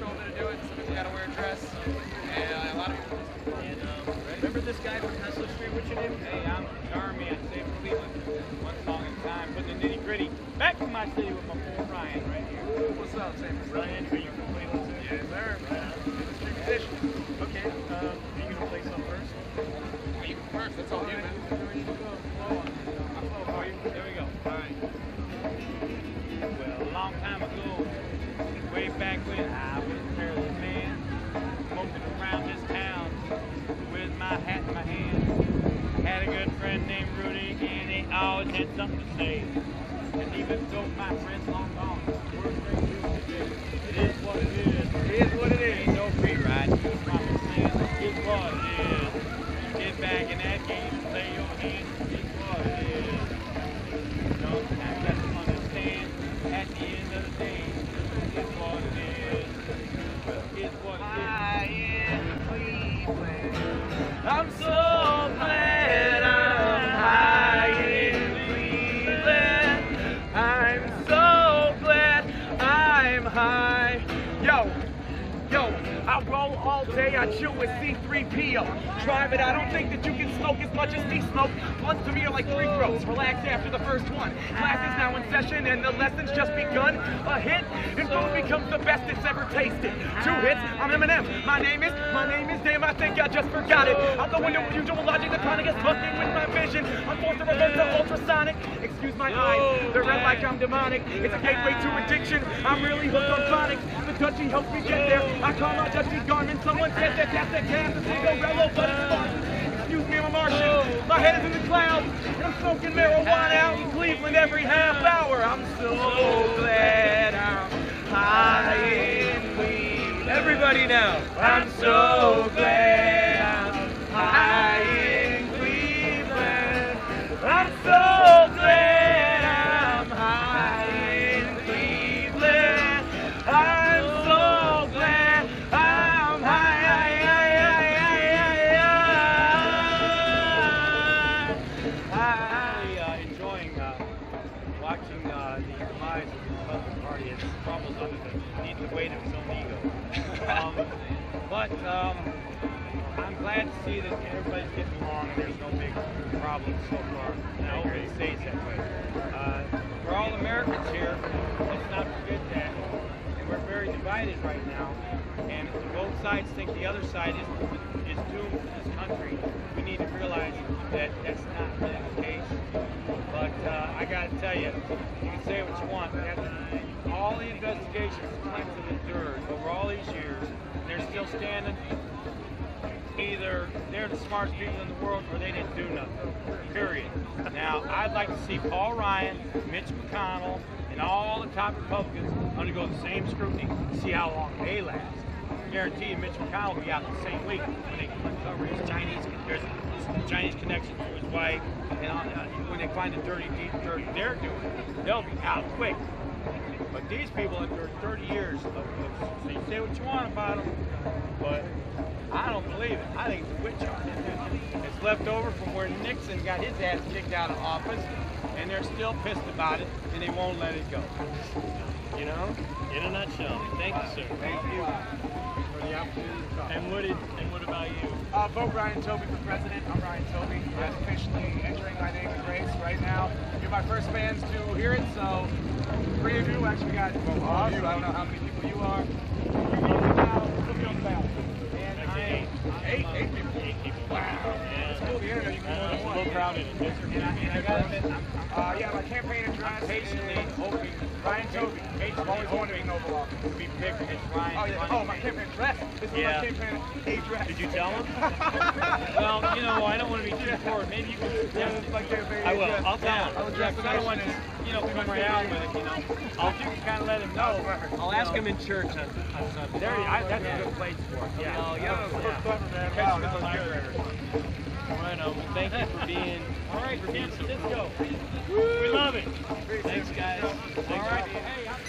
shoulder to do it. Got to wear a dress. And uh, a lot of people and, um, Remember this guy from Hustler Street? What's your name? Hey, I'm Jeremy. I'm from Cleveland. One song at a time. Putting the nitty gritty back in my city with my boy Ryan right here. What's up, Sam? Ryan, are you from Cleveland too? Yes, sir. Right Street musician. Okay. Um, are you gonna play some first? Oh, you first. That's all, all right. you, man. There we go. All right. Always had something to say. And even though my friend's long gone, we're straight through today. It is what it is. It is what it is. Ain't no free ride to the promised land. It's what it is. Get back in that game and play your hand. It's what it is. You know, I got to understand at the end of the day, it's what it is. It's what it is. I am Cleveland. I'm so I roll all day, I chill with C3PO. Drive it, I don't think that you can smoke as much as me smoke. Blunts to me are like three throats. Relax after the first one. Class is now in session and the lesson's just begun. A hit, and food becomes the best it's ever tasted. Two hits, I'm Eminem. My name is, my name is Damn, I think I just forgot it. Out the window usual logic, the tonic is fucking with my vision. I'm forced to revert to ultrasonic. Excuse my eyes, they're red like I'm demonic. It's a gateway to addiction. I'm really hooked on tonic. The Dutchie helps me get there. I call my Dutchie garment. Someone said that that's a gas, a cigarello, but it's fun. Excuse me, I'm a Martian. My head is in the clouds, and I'm smoking marijuana out in Cleveland every half hour. I'm so glad I'm high in Cleveland. Everybody now. I'm so glad watching uh, the demise of the Republican Party as it crumbles under the, beneath the weight of its own ego. Um, but um, I'm glad to see that everybody's getting along and there's no big problems so far. And I hope it stays that way. Uh, we're all Americans here. Let's not forget that. And we're very divided right now. And both sides think the other side is, is doomed to this country, we need to realize that that's not really the case. But uh, I got to tell you, you can say what you want, but all the investigations Clinton endured over all these years, they're still standing. Either they're the smartest people in the world or they didn't do nothing. Period. Now, I'd like to see Paul Ryan, Mitch McConnell, and all the top Republicans undergo the same scrutiny, see how long they last. Guarantee you Mitch McConnell will be out the same week when they uncover his Chinese, there's Chinese connection to his wife, and uh, when they find the dirty deed dirt they're doing, they'll be out quick. But these people after 30 years of, of so you say what you want about them, but I don't believe it. I think it's a witch hunt. It's left over from where Nixon got his ass kicked out of office, and they're still pissed about it, and they won't let it go. You know? In a nutshell. Thank you, sir. Thank you for the opportunity to talk. And what did, and what about you? Uh, vote Ryan Toby for president. I'm Ryan Toby. I'm officially entering my name in race right now. You're my first fans to hear it, so three of you actually got well, all of you. I don't know how many people you are. You're going to now put me on the ballot. And I eight. eight, eight people. Eight people. Wow. Yeah. It's cool to you can Uh, it's a little crowded. And I, and I gotta admit, I'm, uh, yeah, my campaign address Patiently is hoping, Ryan Toby. I've always hoping Office. to be picked as Ryan. Oh, yeah. oh, my campaign address. This is Yeah. my campaign address. Did you tell him? Well, you know, I don't want to be too forward. Maybe you can suggest it's my campaign I will. address. I'll tell him. I'll Yeah, address because I don't want to, you know, come around with it, you know. I'll can kind of let him know. I'll ask him in church on, on Sunday. There, I, that's a good place for it. Yeah. Oh, yeah. That's clever, man. Catch Wow, you that with was the good. library. Right on. Well, thank you for being, All right, for being San so Francisco. We love it. Thanks, guys. Thanks All right.